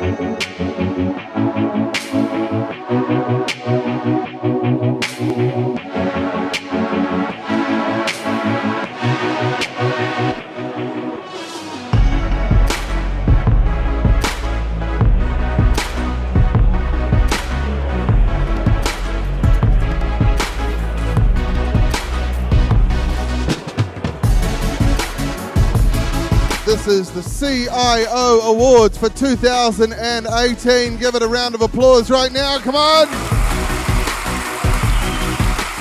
Música This is the CIO Awards for 2018. Give it a round of applause right now. Come on.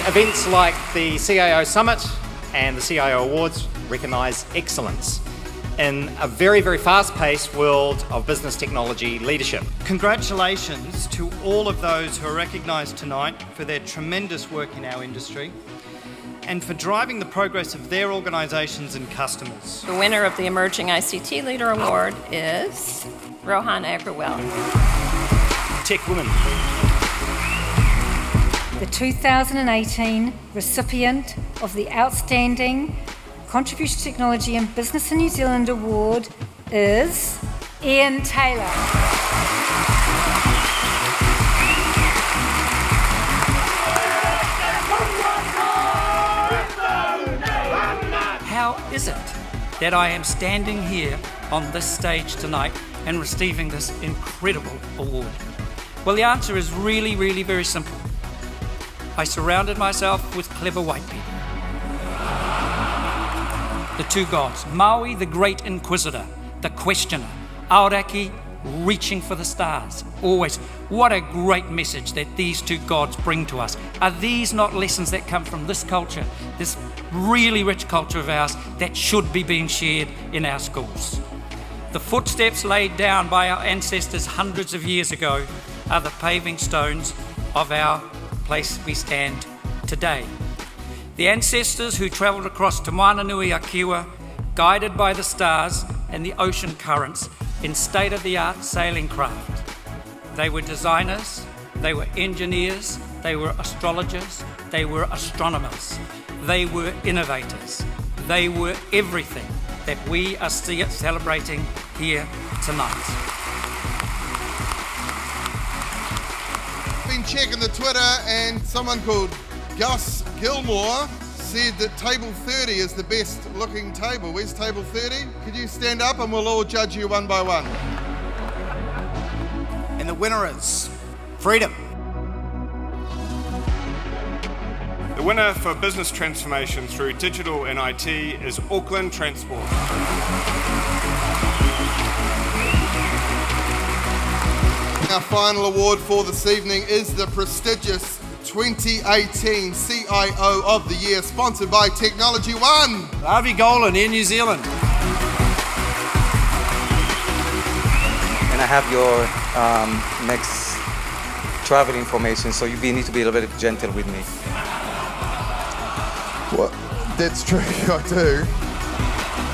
Events like the CIO Summit and the CIO Awards recognise excellence in a very, very fast paced world of business technology leadership. Congratulations to all of those who are recognised tonight for their tremendous work in our industry and for driving the progress of their organisations and customers. The winner of the Emerging ICT Leader Award is Rohan Agrawal. Tech Women. The 2018 recipient of the Outstanding Contribution to Technology and Business in New Zealand Award is Ian Taylor. Is it that I am standing here on this stage tonight and receiving this incredible award? Well, the answer is really, really very simple. I surrounded myself with clever white people. The two gods, Maui, the great inquisitor, the questioner, Aoraki, reaching for the stars. Always. What a great message that these two gods bring to us. Are these not lessons that come from this culture, this really rich culture of ours that should be being shared in our schools? The footsteps laid down by our ancestors hundreds of years ago are the paving stones of our place we stand today. The ancestors who travelled across Te Nui Akiwa, guided by the stars and the ocean currents, in state of the art sailing craft. They were designers, they were engineers, they were astrologers, they were astronomers, they were innovators, they were everything that we are celebrating here tonight. Been checking the Twitter and someone called Gus Gilmore said that table 30 is the best looking table. Where's table 30? Could you stand up and we'll all judge you one by one? And the winner is Freedom. The winner for business transformation through digital and IT is Auckland Transport. Our final award for this evening is the prestigious 2018 CIO of the Year, sponsored by Technology One. Harvey Golan, in New Zealand. And I have your um, next travel information, so you need to be a little bit gentle with me. What? That's true, I do.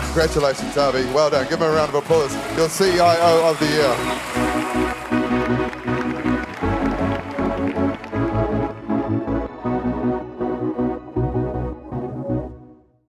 Congratulations, Harvey. Well done. Give him a round of applause. Your CIO of the Year.